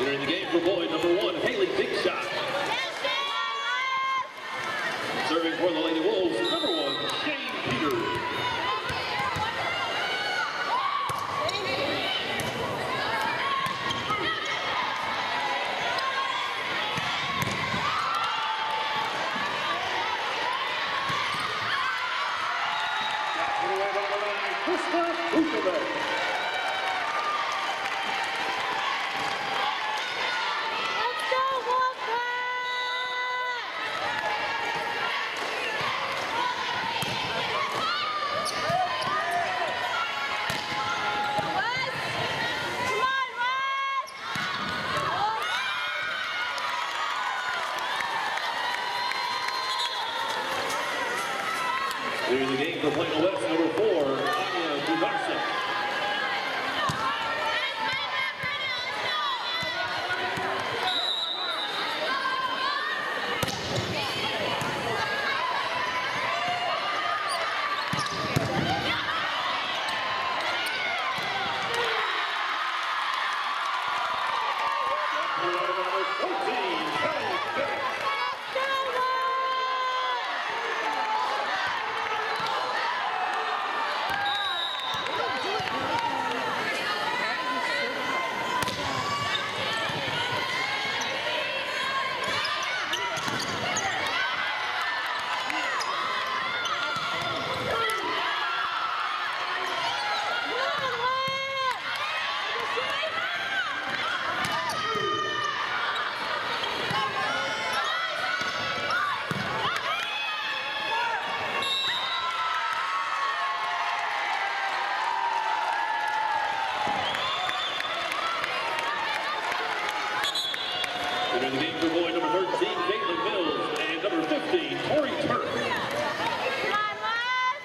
Entering the game for Boyd number one, Haley Big Shot. Serving for the Lady Wolves, number one, Shane Peters. Put away the Plano West, number four, Anya Dudarczyk. Put away by number 14, Kelly Bennett. Entering the game for Boyd number 13, Caitlin Mills, and number 15, Tori Turk. Come on, Wes!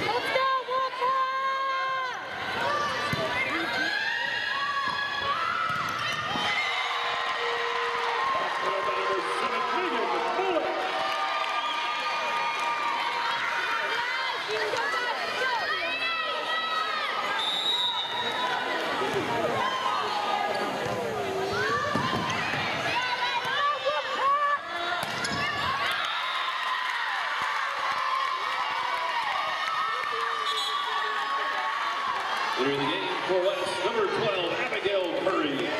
Let's go, Walker! Put up by number seven, Megan Bullock. You can go back, go! Entering the game for number 12, Abigail Curry.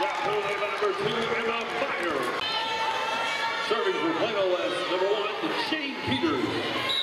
Number two, Emma Meyer. Serving for Plano West, number one, the Shane Peters.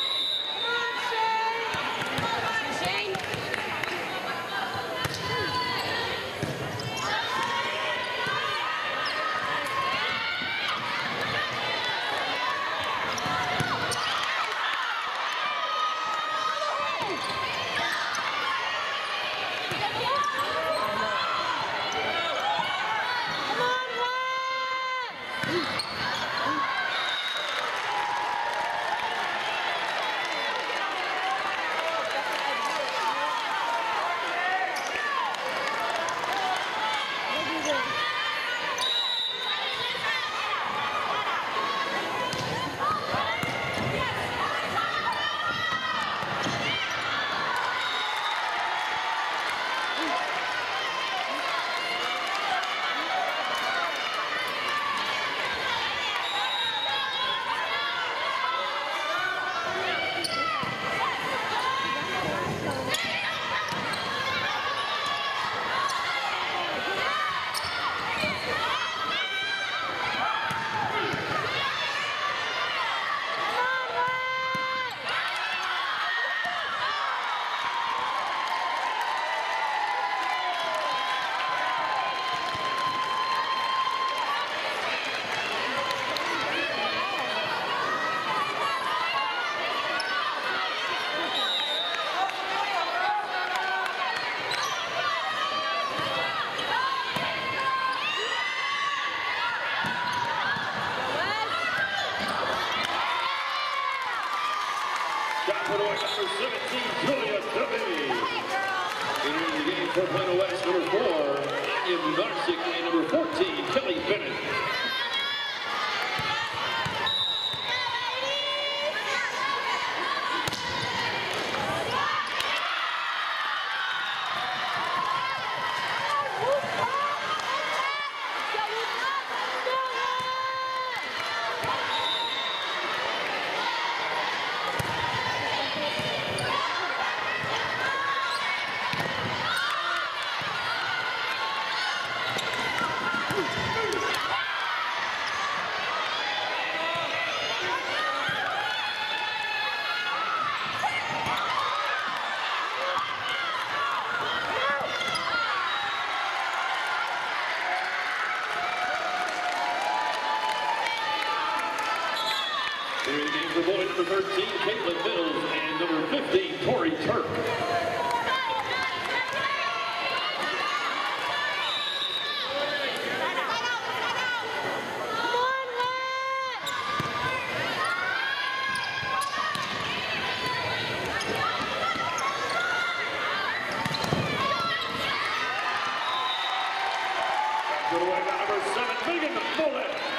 Away number 17, Julia Duffy. Entering the game for Plano West, number 4, Anya Munarczyk, and number 14, Kelly Bennett. Entering the game for boys, number 13, Caitlin and number 15, Tori Turk. Number 7, Megan Bullock.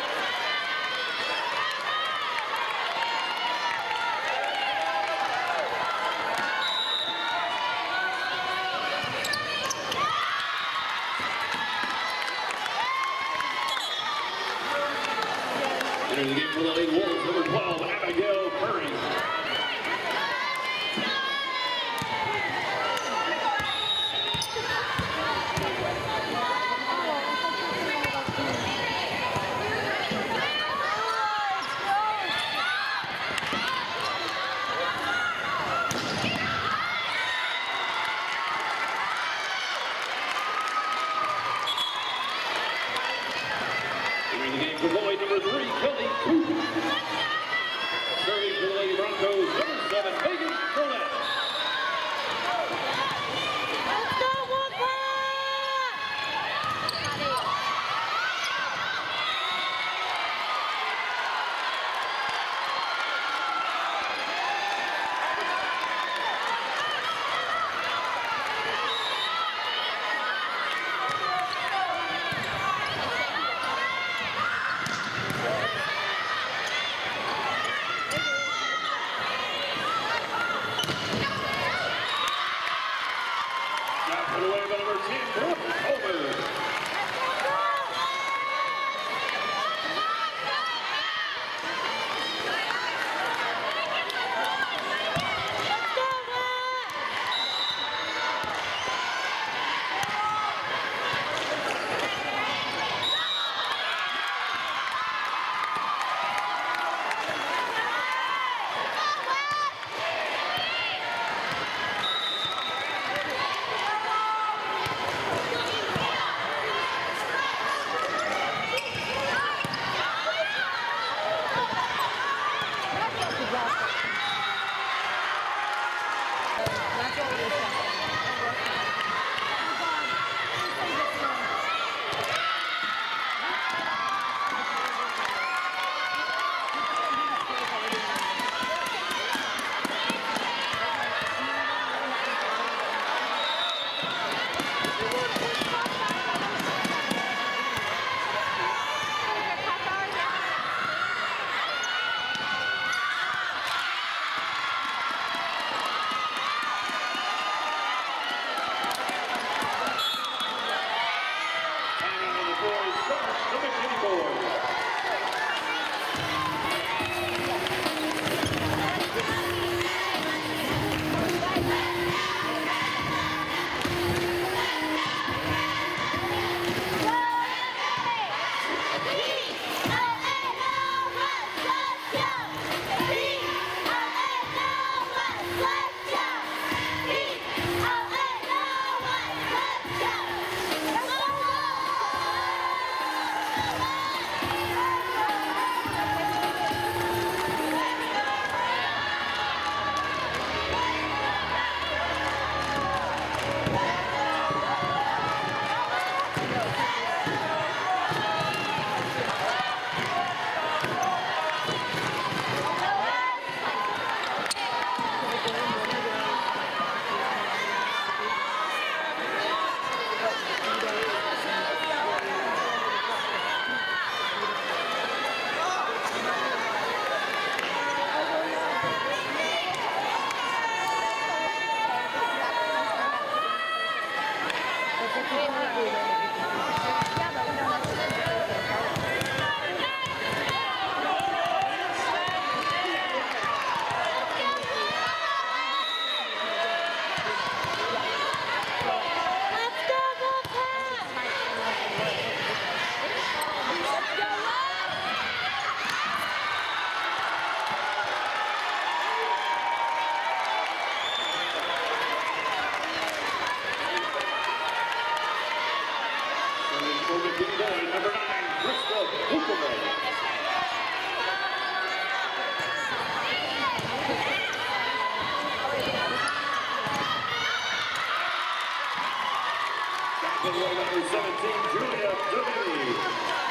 of the number 17, Julia Dometti.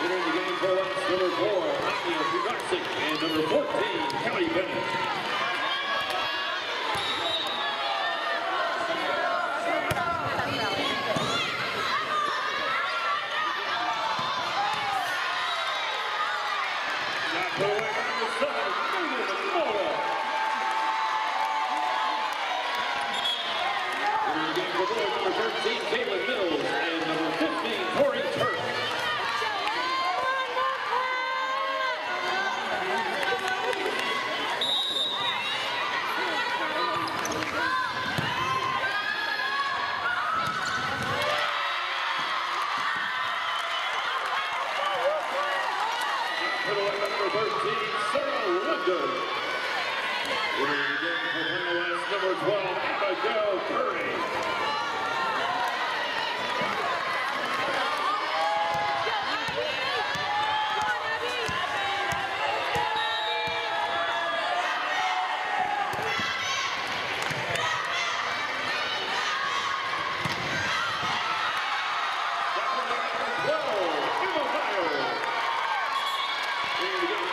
Entering the game for us, number 4, Anya Pivarsic, and number 14, Kelly Bennett.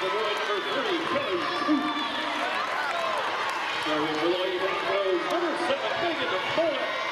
the void for three, Kelly Sweet. Starting the Boyd Broncos, number seven, Megan Bullock.